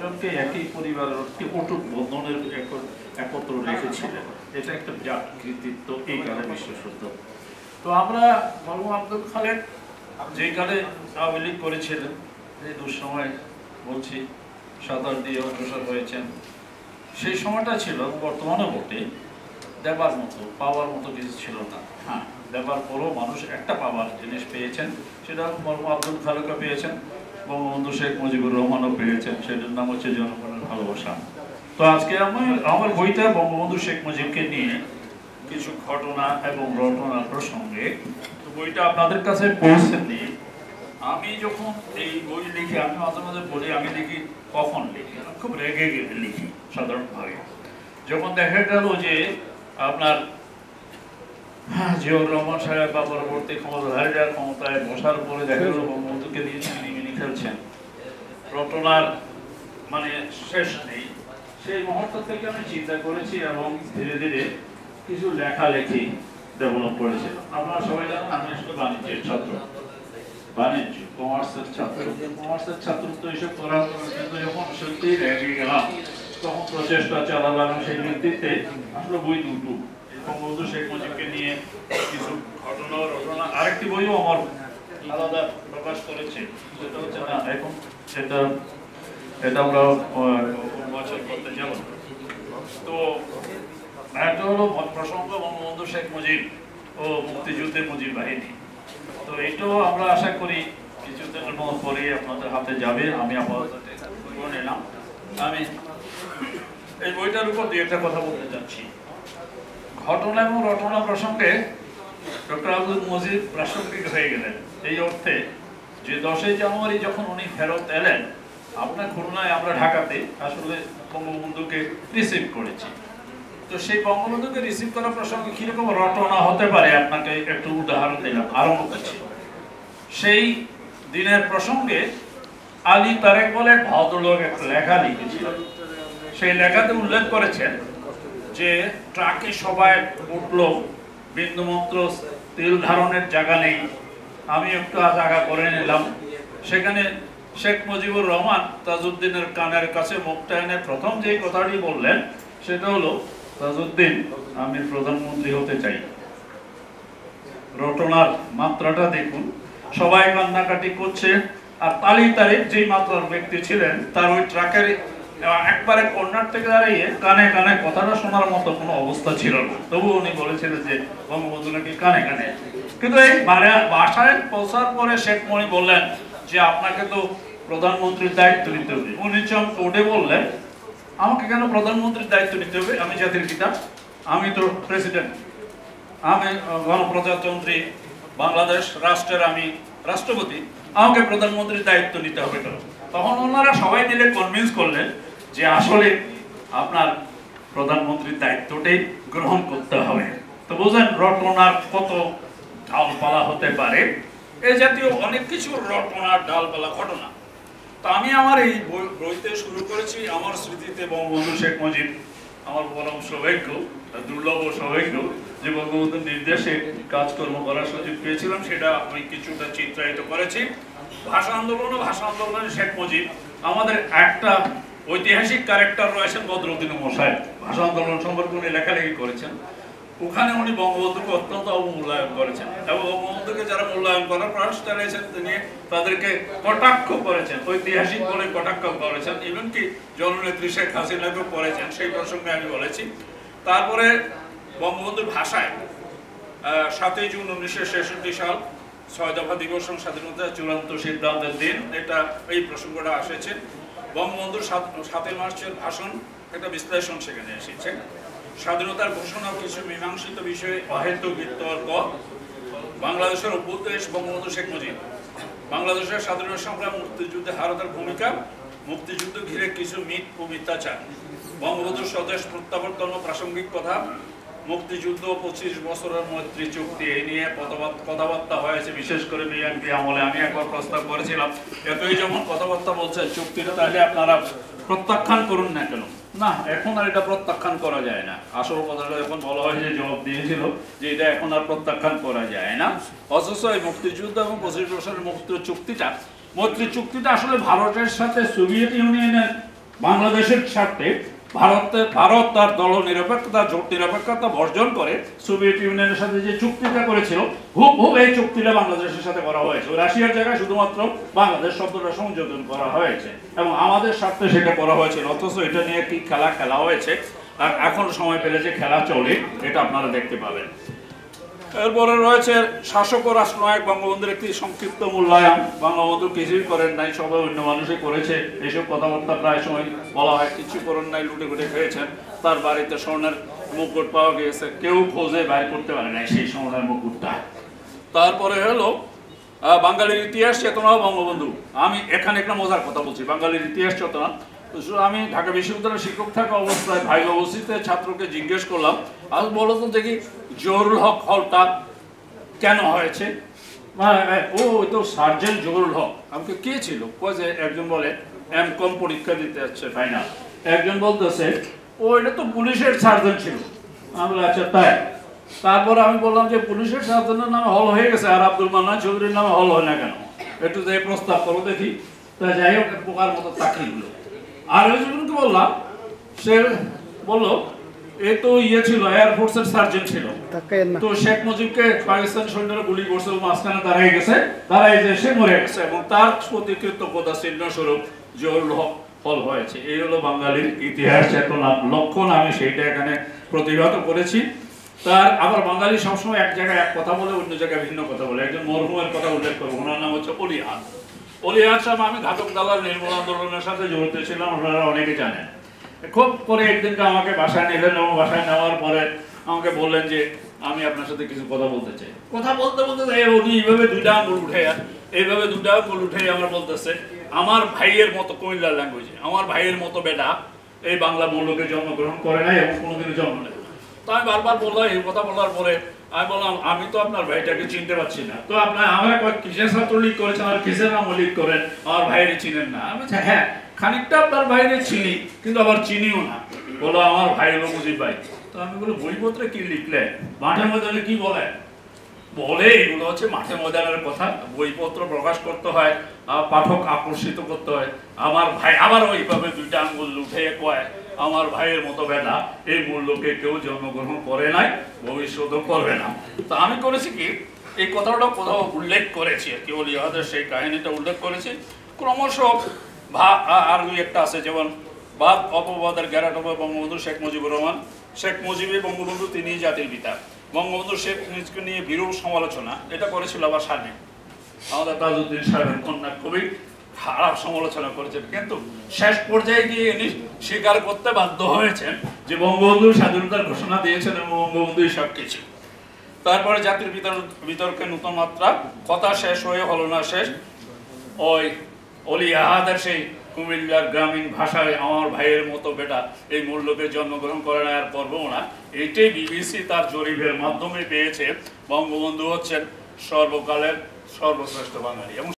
পাঁচজনকে একই পরিবারের একটি অটুট বন্ধনের এক- একত্র রেখেছিলেন। এটা একটা জাত কৃতিত্ব, এই কালে বিশেষত। তো আমরা মরহুম আব্দুল খালেদ যেই কালে আওয়ামী লীগ করেছিলেন, এই দুঃসময় বলছি, সাঁতার দিয়ে অগ্রসর হয়েছেন। সেই সময়টা ছিল বর্তমানে বটে, দেবার মতো, পাওয়ার মতো কিছু ছিল না। হ্যাঁ দেবার পরও মানুষ একটা পাওয়ার জিনিস পেয়েছেন, সেটা মরম আব্দুল খালেকা পেয়েছেন। বঙ্গবন্ধু শেখ মুজিবুর রহমানও পেয়েছেন, সেটার নাম হচ্ছে জনগণের ভালোবাসা। তো আজকে আমি আমার বইটা বঙ্গবন্ধু শেখ মুজিবকে নিয়ে কিছু ঘটনা এবং রটনা প্রসঙ্গে। তো বইটা আপনাদের কাছে পৌঁছেনি আমি যখন এই বই লিখি, আমি মাঝে মাঝে বলি, আমি লিখি, কখন লিখি? খুব রেগে গেলে লিখি, সাধারণভাবে। যখন দেখা গেল যে আপনার জিয়াউর রহমান সাহেব বা পরবর্তী ক্ষমতাধারীরা ক্ষমতায় বসার পরে দেখা গেল বঙ্গবন্ধুকে দিয়ে মিনি খেলছেন রটনার মানে শেষ নেই। সেই মুহূর্ত থেকে আমি চিন্তা করেছি এবং ধীরে ধীরে কিছু লেখালেখি ডেভেলপ করেছি। আপনারা সবাই জানেন, আমি আসলে বাণিজ্যের ছাত্র। বাণিজ্য কমার্সের ছাত্র। কমার্সের ছাত্র তো এইসব করা কিন্তু যখন সত্যি রেগে গেলাম, তখন প্রচেষ্টা চালালাম সেই ভিত্তিতে আসলে বই দুটো। বঙ্গবন্ধু শেখ মুজিবকে নিয়ে কিছু ঘটনা রটনা আরেকটি বইও আমার আলাদা প্রকাশ করেছে সেটা হচ্ছে না। এখন সেটা এটা আমরা উন্মোচন করতে যাব। তো একটা হলো প্রসঙ্গ বঙ্গবন্ধু শেখ মুজিব ও মুক্তিযুদ্ধের মুজিব বাহিনী। তো এইটাও আমরা আশা করি কিছুদিনের পরে আপনাদের হাতে যাবে আমি আপাতত নিলাম। আমি এই বইটার উপর দুই একটা কথা বলতে যাচ্ছি ঘটনা এবং রটনা প্রসঙ্গে ডক্টর আব্দুল মজিদ প্রাসঙ্গিক হয়ে গেলেন। এই অর্থে যে দশই জানুয়ারি যখন উনি ফেরত এলেন, আপনার খুলনায় আমরা ঢাকাতে আসলে বঙ্গবন্ধুকে রিসিভ করেছি। তো সেই বঙ্গবন্ধুকে রিসিভ করা প্রসঙ্গে কীরকম রটনা হতে পারে, আপনাকে একটু উদাহরণ দিলাম, আরম্ভ করছি। সেই দিনের প্রসঙ্গে আলী তারেক বলে ভদ্রলোক একটা লেখা লিখেছিলেন সেই লেখাতে উল্লেখ করেছেন যে ট্রাকে সবাই উঠল, বিন্দুমাত্র তেল ধারণের জায়গা নেই। আমি একটু জায়গা করে নিলাম। সেখানে শেখ মুজিবুর রহমান তাজউদ্দিনের কানের কাছে মুখটা এনে প্রথম যে কথাটি বললেন, সেটা হলো, তাজউদ্দিন, আমি প্রধানমন্ত্রী হতে চাই। রটনার মাত্রাটা দেখুন। সবাই কান্নাকাটি করছে, আর তালি তারিখ যেই মাত্রার ব্যক্তি ছিলেন, তার ওই ট্রাকের একবারে কর্নার থেকে দাঁড়িয়ে কানে কানে কথাটা শোনার মতো কোনো অবস্থা ছিল না। তবু উনি বলেছিলেন যে বঙ্গবন্ধু কানে কানে। কিন্তু এই বাসায় পৌঁছার পরে শেখ মণি বললেন যে, আপনাকে তো প্রধানমন্ত্রীর দায়িত্ব নিতে হবে। উনি চমকে উঠে বললেন, আমাকে কেন প্রধানমন্ত্রীর দায়িত্ব নিতে হবে? আমি জাতির পিতা, আমি তো প্রেসিডেন্ট। আমি গণপ্রজাতন্ত্রী, বাংলাদেশ রাষ্ট্রের আমি রাষ্ট্রপতি। আমাকে প্রধানমন্ত্রীর দায়িত্ব নিতে হবে কেন? তখন ওনারা সবাই মিলে কনভিন্স করলেন যে আসলে আপনার প্রধানমন্ত্রীর দায়িত্বটাই গ্রহণ করতে হবে। তো বুঝলেন, রটনার কত ডালপালা হতে পারে। এই জাতীয় অনেক কিছু রটনার ডালপালা ঘটনা। তো আমি আমার এই বইতে শুরু করেছি, আমার স্মৃতিতে বঙ্গবন্ধু শেখ মুজিব, আমার পরম সৌভাগ্য দুর্লভ সৌভাগ্য, যে বঙ্গবন্ধুর নির্দেশে কাজকর্ম করার সুযোগ পেয়েছিলাম, সেটা আমি কিছুটা চিত্রায়িত করেছি। ভাষা আন্দোলন ভাষা আন্দোলনে শেখ মুজিব আমাদের একটা ঐতিহাসিক ক্যারেক্টার রয়েছেন বদরুদ্দিন মশাই। ভাষা আন্দোলন সম্পর্কে উনি লেখালেখি করেছেন। ওখানে উনি বঙ্গবন্ধুকে অত্যন্ত অবমূল্যায়ন করেছেন এবং বঙ্গবন্ধুকে যারা মূল্যায়ন করার প্রয়াস চালিয়েছেন তিনি তাদেরকে কটাক্ষ করেছেন, ঐতিহাসিক বলে কটাক্ষ করেছেন। এমনকি জননেত্রী শেখ হাসিনাকেও করেছেন, সেই প্রসঙ্গে আমি বলেছি। তারপরে বঙ্গবন্ধুর ভাষায় সাতই জুন উনিশশো ছেষট্টি সাল, ছয় দফা দিবস এবং স্বাধীনতা চূড়ান্ত সিদ্ধান্তের দিন, এটা এই প্রসঙ্গটা এসেছে বঙ্গবন্ধুর সাত- সাতই মার্চের ভাষণ, একটা বিশ্লেষণ সেখানে এসেছে। স্বাধীনতার ঘোষণা কিছু মীমাংসিত বিষয়ে অহেতুক বিতর্ক। বাংলাদেশের উপদেশ বঙ্গবন্ধু শেখ মুজিব। বাংলাদেশের স্বাধীনতা সংগ্রাম মুক্তিযুদ্ধে ভারতের ভূমিকা, মুক্তিযুদ্ধ ঘিরে কিছু মিথ ও মিথ্যাচার। বঙ্গবন্ধুর স্বদেশ প্রত্যাবর্তন ও প্রাসঙ্গিক কথা মুক্তিযুদ্ধ পঁচিশ বছরের মৈত্রী চুক্তি এই নিয়ে কথাবার্তা হয়েছে, বিশেষ করে বিএনপি আমলে। আমি একবার প্রস্তাব করেছিলাম, এতই যেমন কথাবার্তা বলছে চুক্তিটা, তাহলে আপনারা প্রত্যাখ্যান করুন না কেন? না, এখন আর এটা প্রত্যাখ্যান করা যায় না। আসল কথাটা এখন বলা হয় যে, জবাব দিয়েছিল যে এটা এখন আর প্রত্যাখ্যান করা যায় না। অথচ এই মুক্তিযুদ্ধ এবং পঁচিশ বছরের মুক্তি চুক্তিটা, মৈত্রী চুক্তিটা আসলে ভারতের সাথে সোভিয়েত ইউনিয়নের বাংলাদেশের স্বার্থে ভারতের ভারত তার দল নিরপেক্ষতা, জোট নিরপেক্ষতা বর্জন করে সোভিয়েত ইউনিয়নের সাথে যে চুক্তিটা করেছিল, হুব হুব এই চুক্তিটা বাংলাদেশের সাথে করা হয়েছে। রাশিয়ার জায়গায় শুধুমাত্র বাংলাদেশ শব্দটা সংযোজন করা হয়েছে এবং আমাদের স্বার্থে সেটা করা হয়েছে অথচ এটা নিয়ে কি খেলা খেলা হয়েছে? আর এখন সময় পেলে যে খেলা চলে, এটা আপনারা দেখতে পাবেন। এরপরে রয়েছে শাসক ও রাষ্ট্রনায়ক বঙ্গবন্ধুর একটি সংক্ষিপ্ত মূল্যায়ন। বঙ্গবন্ধু কিছুই করেন নাই, সবাই অন্য মানুষই করেছে। এইসব কথাবার্তা প্রায় সময় বলা হয়, কিছু করেন নাই, লুটে ঘুটে খেয়েছেন। তার বাড়িতে স্বর্ণের মুকুট পাওয়া গিয়েছে। কেউ খোঁজে বাইর করতে পারে নাই সেই স্বর্ণের মুকুটটা। তারপরে হলো বাঙালির ইতিহাস চেতনা বঙ্গবন্ধু। আমি এখানে একটা মজার কথা বলছি। বাঙালির ইতিহাস চেতনা আমি ঢাকা বিশ্ববিদ্যালয়ের শিক্ষক থাকা অবস্থায় ভাই অবস্থিতে ছাত্রকে জিজ্ঞেস করলাম, আর বলো তো দেখি জহুরুল হক হলটা কেন হয়েছে? ও, ওই তো সার্জেন্ট জহুরুল হক। আমাকে কে ছিল? যে একজন বলে, এম কম পরীক্ষা দিতে যাচ্ছে ফাইনাল। একজন বলতেছে, ও, এটা তো পুলিশের সার্জেন্ট ছিল। আমি আচ্ছা তাই। তারপর আমি বললাম যে, পুলিশের সার্জেন্টের নামে হল হয়ে গেছে, আর আব্দুল মান্নান চৌধুরীর নামে হল হয় না কেন? একটু যে প্রস্তাব করো দেখি। তা যাই হোক পোকার মতো তাকিয়ে আর ওই জনকে বললাম সে বলল এ তো ইয়ে ছিল এয়ারফোর্সের সার্জেন্ট ছিল। তো শেখ মুজিবকে পাকিস্তান সৈন্যরা গুলি করছে ও মাঝখানে দাঁড়াই গেছে দাঁড়াই যে সে মরে গেছে এবং তার প্রতি কৃতজ্ঞতা চিহ্ন স্বরূপ জহুরুল হক ফল হয়েছে। এই হলো বাঙালির ইতিহাস চেতনা লক্ষণ আমি সেইটা এখানে প্রতিহত করেছি। তার আবার বাঙালি সবসময় এক জায়গায় এক কথা বলে অন্য জায়গায় ভিন্ন কথা বলে। একজন মরহুমের কথা উল্লেখ করব ওনার নাম হচ্ছে অলিহান সাহেব আমি ঘাতক দালাল নির্মূল আন্দোলনের সাথে জড়িত ছিলাম, আপনারা অনেকে জানেন খুব করে একদিনকে আমাকে বাসায় নিলেন এবং বাসায় নেওয়ার পরে আমাকে বললেন যে, আমি আপনার সাথে কিছু কথা বলতে চাই কথা বলতে বলতে উনি এইভাবে দুইটা আঙুল উঠে, এইভাবে দুইটা আঙুল উঠে আমার বলতেছে, আমার ভাইয়ের মতো কুমিল্লার ল্যাঙ্গুয়েজে আমার ভাইয়ের মতো বেটা, এই বাংলা মৌলকে জন্মগ্রহণ করে নাই এবং কোনোদিনও জন্ম নেবে না। তো আমি বারবার বললাম, এই কথা বলার পরে আমি বললাম, আমি তো আপনার ভাইটাকে চিনতে পারছি না। তো আপনার, আমরা কিসের ছাত্রলীগ করেছেন আর কিসের নাম লিগ করেন? আমার ভাইয়ের চিনেন না। আমি হ্যাঁ খানিকটা আপনার ভাইরে চিনি, কিন্তু আবার চিনিও না। বলো আমার ভাই হলো মুজিব ভাই। তো আমি বলি বইপত্রে কি লিখলে মাঠে ময়দানে কি বলে বলে, এগুলো হচ্ছে মাঠে ময়দানের কথা। বইপত্র প্রকাশ করতে হয় পাঠক আকর্ষিত করতে হয়। আমার ভাই আবার ওইভাবে দুইটা আঙ্গুল উঠে কয় আমার ভাইয়ের মতো বেটা, এই মূল্যকে কেউ জন্মগ্রহণ করে নাই, ভবিষ্যতও করবে না। তো আমি করেছি কি? এই কথাটা কোথাও উল্লেখ করেছি আর কি অলিয়াদের সেই কাহিনীটা উল্লেখ করেছি। ক্রমশ ভা আর দুই একটা আছে, যেমন বাদ, অপবাদের গ্যারাটবা বঙ্গবন্ধু শেখ মুজিবুর রহমান। শেখ মুজিবী বঙ্গবন্ধু তিনি জাতির পিতা। বঙ্গবন্ধু শেখ মুজিবকে নিয়ে বিরূপ সমালোচনা, এটা করেছিল আবার সামনে আমাদের তাজউদ্দিন সাহেবের কন্যা খুবই খারাপ সমালোচনা করেছেন। কিন্তু শেষ পর্যায়ে গিয়ে স্বীকার করতে বাধ্য হয়েছেন যে বঙ্গবন্ধু স্বাধীনতার ঘোষণা দিয়েছেন এবং বঙ্গবন্ধুই সব কিছু তারপরে জাতির বিতর্কে নতুন মাত্রা, কথা শেষ হয়ে হলো না শেষ। ওই অলি আহাদের সেই কুমিল্লার গ্রামীণ ভাষায়, আমার ভাইয়ের মতো বেটা, এই মূল্যকে জন্মগ্রহণ করে না, আর করব না। এইটাই বিবিসি তার জরিপের মাধ্যমে পেয়েছে। বঙ্গবন্ধু হচ্ছেন সর্বকালের সর্বশ্রেষ্ঠ বাঙালি। এবং